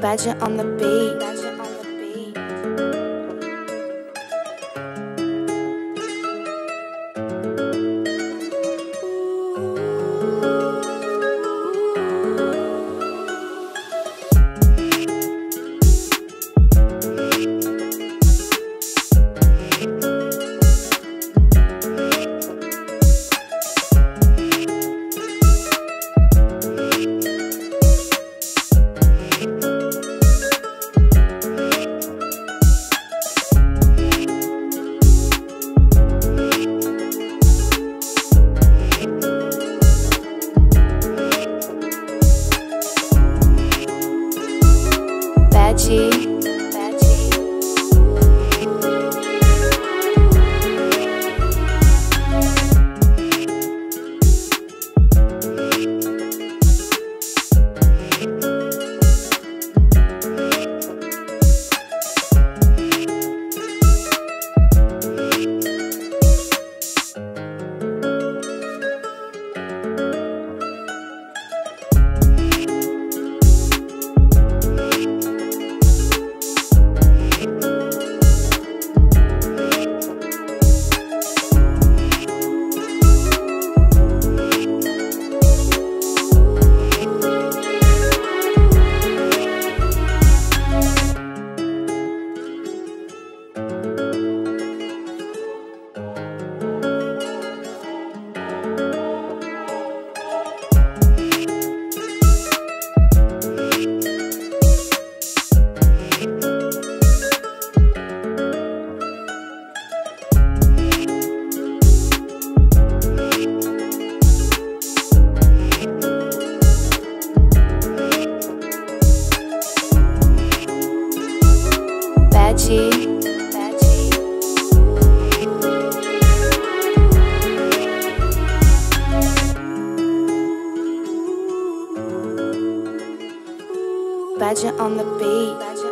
Badger on the beat. 起。Badgie. Badger on the beat.